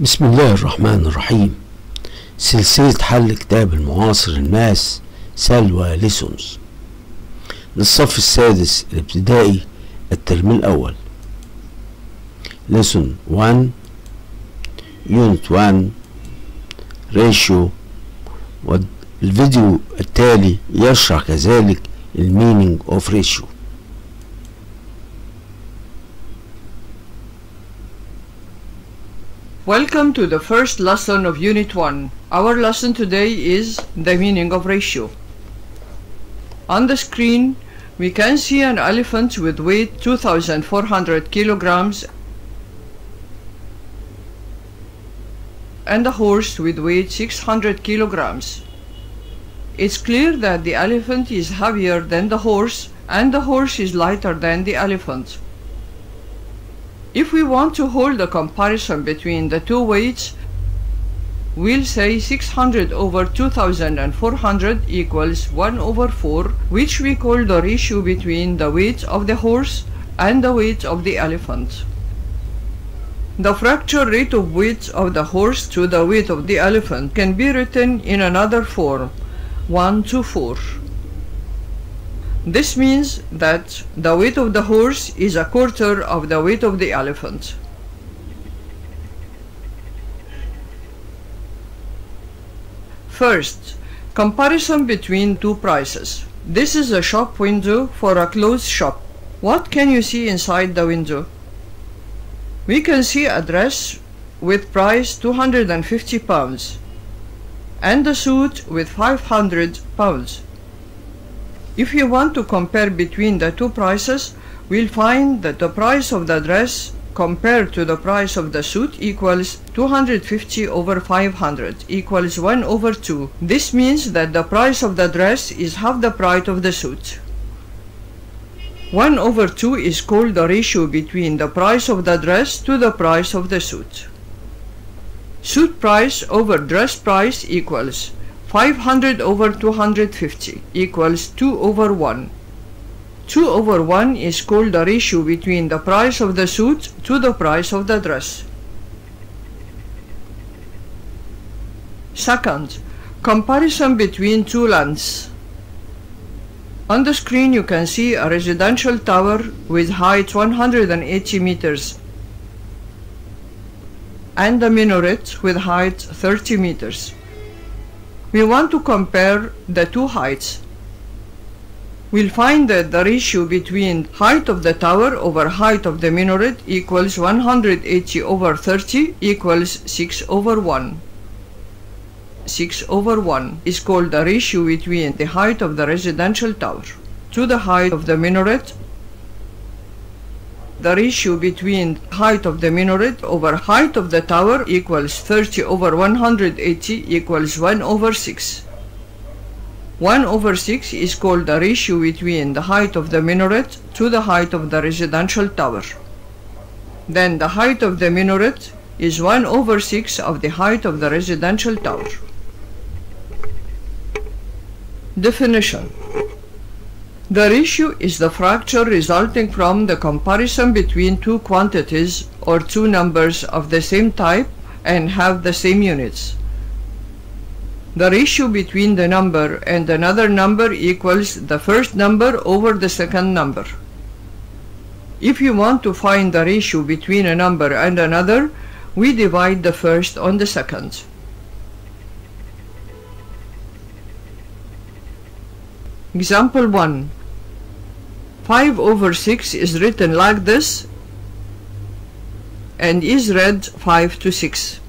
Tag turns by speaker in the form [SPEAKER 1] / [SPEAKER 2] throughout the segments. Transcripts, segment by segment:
[SPEAKER 1] بسم الله الرحمن الرحيم. سلسلة حل كتاب المعاصر الماس سلوى ليسونز. للصف السادس الابتدائي الترم الأول. ليسون 1 يونت 1 ريشيو والفيديو التالي يشرح كذلك المينينج اوف ريشيو
[SPEAKER 2] Welcome to the first lesson of Unit 1. Our lesson today is the meaning of ratio. On the screen, we can see an elephant with weight 2400 kilograms and a horse with weight 600 kilograms. It's clear that the elephant is heavier than the horse and the horse is lighter than the elephant. If we want to hold a comparison between the two weights, we'll say 600 over 2400 equals 1 over 4, which we call the ratio between the weight of the horse and the weight of the elephant. The fracture rate of weight of the horse to the weight of the elephant can be written in another form, 1 to 4. This means that the weight of the horse is a quarter of the weight of the elephant. First, comparison between two prices. This is a shop window for a clothes shop. What can you see inside the window? We can see a dress with price 250 pounds and a suit with 500 pounds. If you want to compare between the two prices, we'll find that the price of the dress compared to the price of the suit equals 250 over 500 equals 1 over 2. This means that the price of the dress is half the price of the suit. 1 over 2 is called the ratio between the price of the dress to the price of the suit. Suit price over dress price equals 500 over 250 equals 2 over 1. 2 over 1 is called the ratio between the price of the suit to the price of the dress. Second, comparison between two lands. On the screen you can see a residential tower with height 180 meters and a minaret with height 30 meters. We want to compare the two heights. We'll find that the ratio between height of the tower over height of the minaret equals 180 over 30 equals 6 over 1. 6 over 1 is called the ratio between the height of the residential tower to the height of the minaret the ratio between height of the minaret over height of the tower equals 30 over 180 equals 1 over 6. 1 over 6 is called the ratio between the height of the minaret to the height of the residential tower. Then the height of the minaret is 1 over 6 of the height of the residential tower. Definition the ratio is the fraction resulting from the comparison between two quantities or two numbers of the same type and have the same units. The ratio between the number and another number equals the first number over the second number. If you want to find the ratio between a number and another, we divide the first on the second. Example 1 5 over 6 is written like this and is read 5 to 6.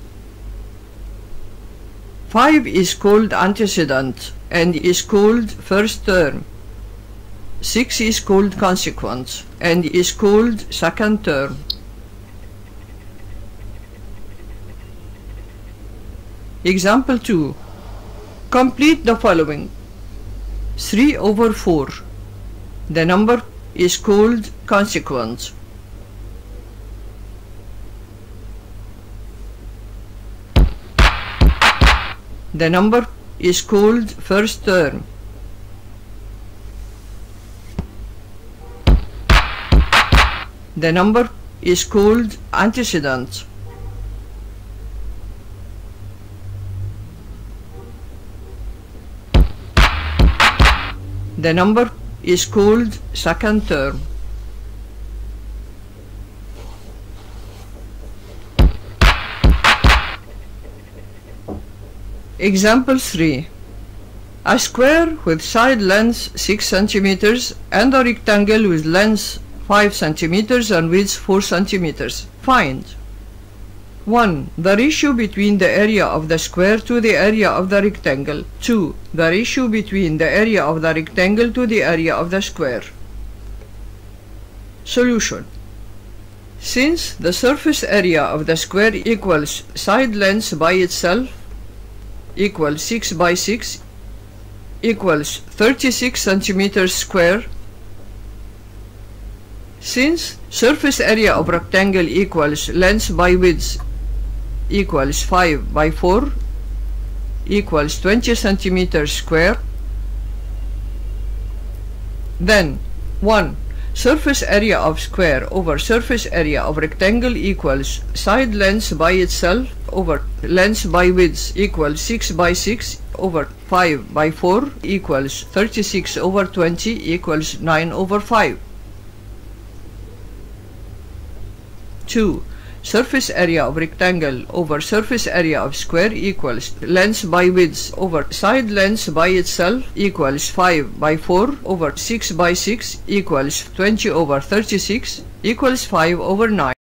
[SPEAKER 2] 5 is called antecedent and is called first term. 6 is called consequence and is called second term. Example 2. Complete the following. 3 over 4. The number is called consequence. The number is called first term. The number is called antecedent. The number is called second term. Example 3. A square with side length 6 centimeters and a rectangle with length 5 centimeters and width 4 centimeters. Find 1. The ratio between the area of the square to the area of the rectangle. 2. The ratio between the area of the rectangle to the area of the square. Solution Since the surface area of the square equals side length by itself equals 6 by 6 equals 36 centimeters square since surface area of rectangle equals length by width equals 5 by 4 equals 20 centimeters square. Then 1 surface area of square over surface area of rectangle equals side length by itself over length by width equals 6 by 6 over 5 by 4 equals 36 over 20 equals 9 over 5 2 surface area of rectangle over surface area of square equals length by width over side length by itself equals 5 by 4 over 6 by 6 equals 20 over 36 equals 5 over 9